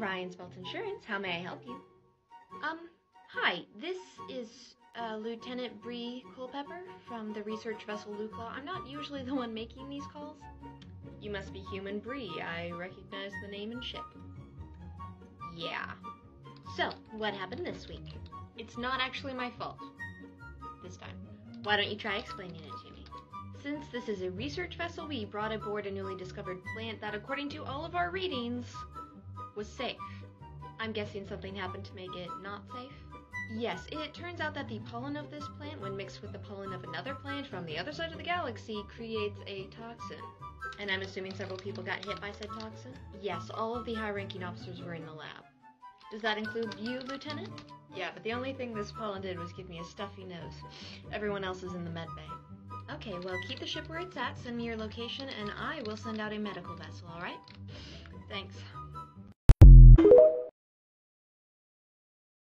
Orion's Belt Insurance. How may I help you? Um, hi. This is uh, Lieutenant Bree Culpepper from the research vessel Luclaw. I'm not usually the one making these calls. You must be human Bree. I recognize the name and ship. Yeah. So, what happened this week? It's not actually my fault. This time. Why don't you try explaining it to me? Since this is a research vessel, we brought aboard a newly discovered plant that, according to all of our readings, was safe. I'm guessing something happened to make it not safe? Yes, it turns out that the pollen of this plant, when mixed with the pollen of another plant from the other side of the galaxy, creates a toxin. And I'm assuming several people got hit by said toxin? Yes, all of the high ranking officers were in the lab. Does that include you, Lieutenant? Yeah, but the only thing this pollen did was give me a stuffy nose. Everyone else is in the med bay. Okay, well, keep the ship where it's at, send me your location, and I will send out a medical vessel, alright? Thanks.